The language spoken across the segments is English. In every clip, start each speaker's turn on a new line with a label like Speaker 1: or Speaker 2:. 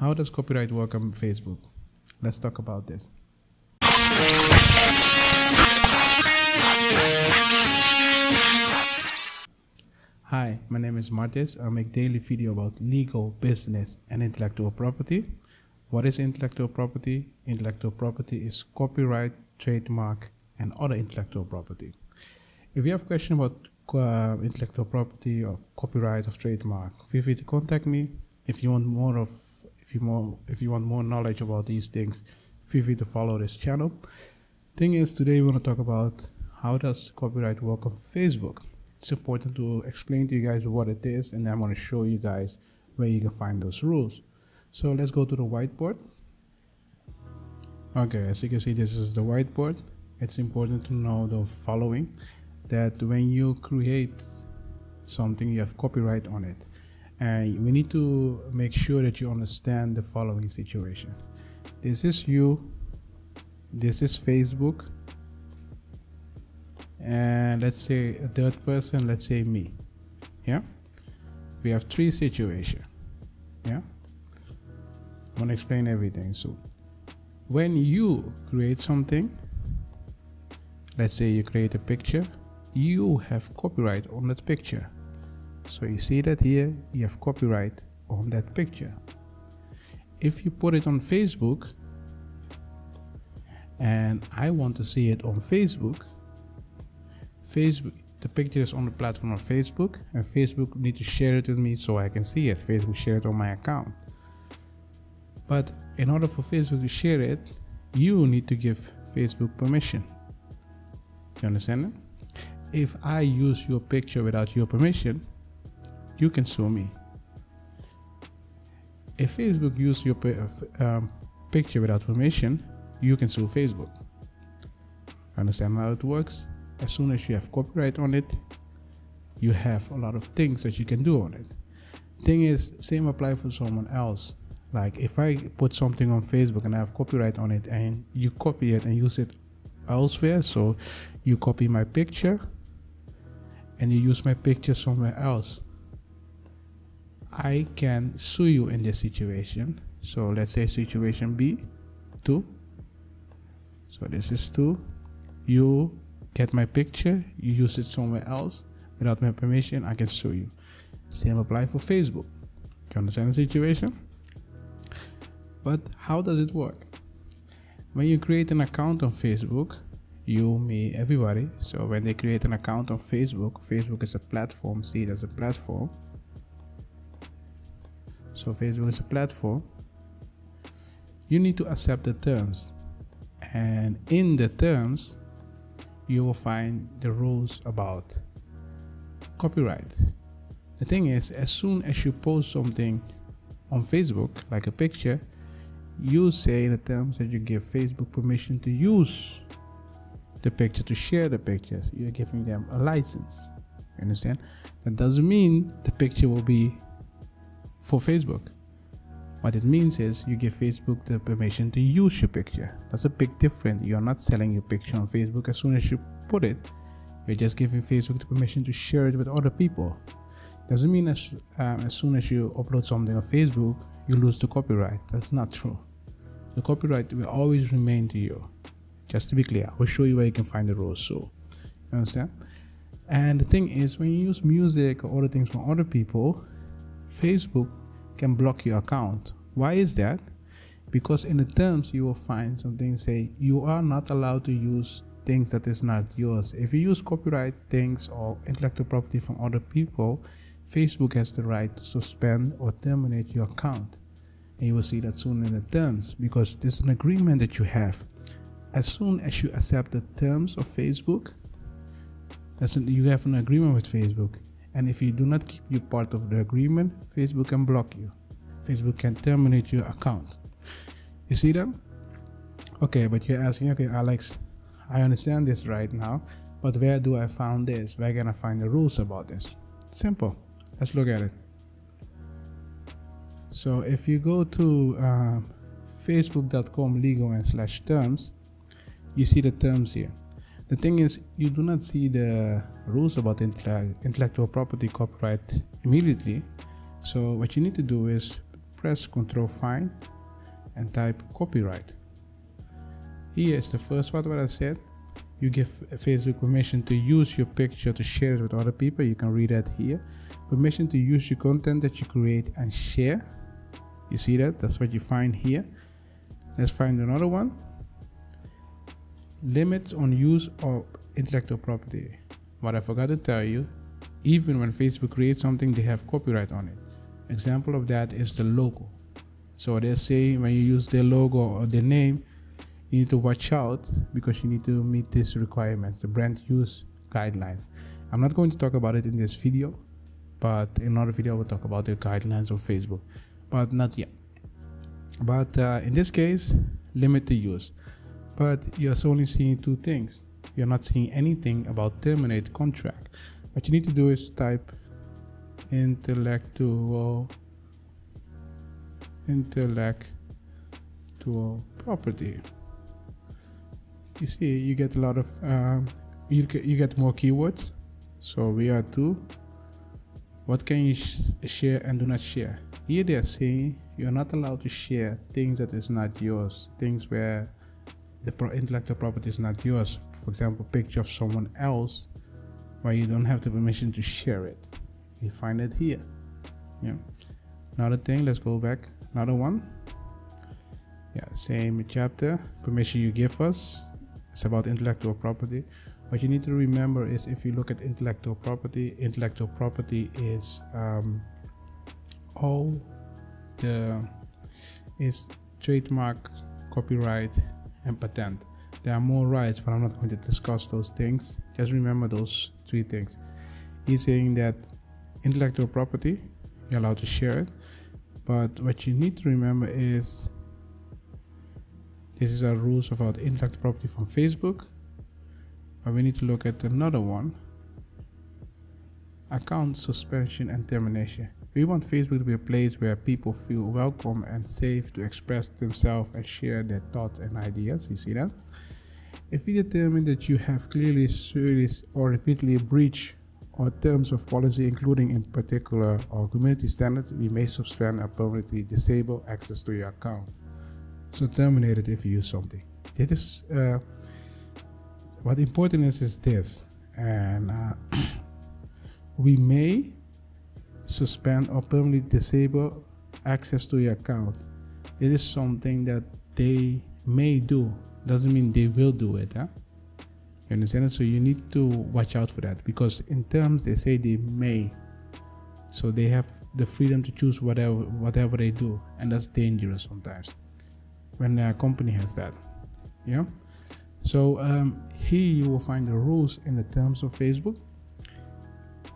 Speaker 1: How does copyright work on Facebook? Let's talk about this. Hi, my name is Martis. I make daily video about legal, business, and intellectual property. What is intellectual property? Intellectual property is copyright, trademark, and other intellectual property. If you have questions about uh, intellectual property or copyright of trademark, feel free to contact me. If you want more of, if you more, if you want more knowledge about these things, feel free to follow this channel. Thing is, today we want to talk about how does copyright work on Facebook. It's important to explain to you guys what it is, and I'm going to show you guys where you can find those rules. So let's go to the whiteboard. Okay, as you can see, this is the whiteboard. It's important to know the following that when you create something you have copyright on it and we need to make sure that you understand the following situation. This is you this is facebook and let's say a third person let's say me yeah? We have three situations yeah? I'm gonna explain everything. So when you create something let's say you create a picture you have copyright on that picture. So you see that here, you have copyright on that picture. If you put it on Facebook, and I want to see it on Facebook, Facebook, the picture is on the platform of Facebook, and Facebook need to share it with me so I can see it. Facebook share it on my account. But in order for Facebook to share it, you need to give Facebook permission. You understand if I use your picture without your permission, you can sue me. If Facebook use your uh, um, picture without permission, you can sue Facebook. Understand how it works? As soon as you have copyright on it, you have a lot of things that you can do on it. Thing is, same apply for someone else. Like if I put something on Facebook and I have copyright on it, and you copy it and use it elsewhere, so you copy my picture and you use my picture somewhere else, I can sue you in this situation. So let's say situation B, 2. So this is 2. You get my picture, you use it somewhere else without my permission, I can sue you. Same apply for Facebook. You understand the situation? But how does it work? When you create an account on Facebook, you, me, everybody. So when they create an account on Facebook, Facebook is a platform, see it as a platform. So Facebook is a platform. You need to accept the terms. And in the terms, you will find the rules about copyright. The thing is, as soon as you post something on Facebook, like a picture, you say in the terms that you give Facebook permission to use the picture to share the pictures you're giving them a license you understand that doesn't mean the picture will be for facebook. What it means is you give facebook the permission to use your picture. That's a big difference. You're not selling your picture on facebook as soon as you put it. You're just giving facebook the permission to share it with other people. Doesn't mean as, um, as soon as you upload something on facebook you lose the copyright. That's not true. The copyright will always remain to you. Just to be clear I will show you where you can find the rules so you understand? And the thing is when you use music or other things from other people facebook can block your account. Why is that? Because in the terms you will find something say you are not allowed to use things that is not yours. If you use copyright things or intellectual property from other people facebook has the right to suspend or terminate your account. And you will see that soon in the terms because there's an agreement that you have. As soon as you accept the terms of Facebook, that's an, you have an agreement with Facebook. And if you do not keep your part of the agreement, Facebook can block you. Facebook can terminate your account. You see them? Okay, but you're asking, okay, Alex, I understand this right now, but where do I find this? Where can I find the rules about this? Simple. Let's look at it. So if you go to uh, facebook.com legal and slash terms, you see the terms here the thing is you do not see the rules about intellectual property copyright immediately so what you need to do is press Ctrl Find and type copyright. Here is the first part what I said. You give Facebook permission to use your picture to share it with other people. You can read that here. Permission to use your content that you create and share. You see that? That's what you find here. Let's find another one. Limits on use of intellectual property. What I forgot to tell you, even when Facebook creates something, they have copyright on it. Example of that is the logo. So they say when you use their logo or their name, you need to watch out because you need to meet these requirements, the brand use guidelines. I'm not going to talk about it in this video, but in another video I will talk about the guidelines of Facebook, but not yet. But uh, in this case, limit the use. But you're only seeing two things. You're not seeing anything about terminate contract. What you need to do is type intellectual intellectual property you see you get a lot of um, you, get, you get more keywords so we are two what can you sh share and do not share here they are saying you're not allowed to share things that is not yours things where the intellectual property is not yours. For example picture of someone else where you don't have the permission to share it. You find it here. Yeah. Another thing. Let's go back. Another one. Yeah same chapter. Permission you give us. It's about intellectual property. What you need to remember is if you look at intellectual property intellectual property is um, all the is trademark copyright and patent there are more rights but i'm not going to discuss those things just remember those three things he's saying that intellectual property you're allowed to share it but what you need to remember is this is our rules about intellectual property from Facebook. But we need to look at another one. Account suspension and termination. We want Facebook to be a place where people feel welcome and safe to express themselves and share their thoughts and ideas. You see that? If we determine that you have clearly serious or repeatedly breached our terms of policy, including in particular our community standards, we may suspend or permanently disable access to your account. So terminate it if you use something. Dit is uh, what important is is this, and uh, we may suspend or permanently disable access to your account. It is something that they may do. Doesn't mean they will do it. Huh? You understand? So you need to watch out for that because in terms they say they may. So they have the freedom to choose whatever whatever they do, and that's dangerous sometimes when a company has that yeah so um, here you will find the rules in the terms of facebook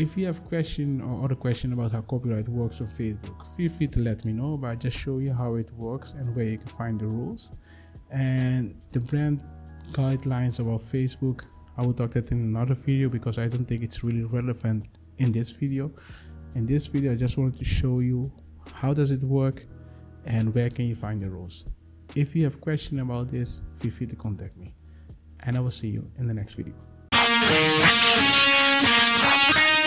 Speaker 1: if you have question or other question about how copyright works on facebook feel free to let me know but i just show you how it works and where you can find the rules and the brand guidelines about facebook i will talk that in another video because i don't think it's really relevant in this video in this video i just wanted to show you how does it work and where can you find the rules if you have question about this, feel free to contact me. And I will see you in the next video.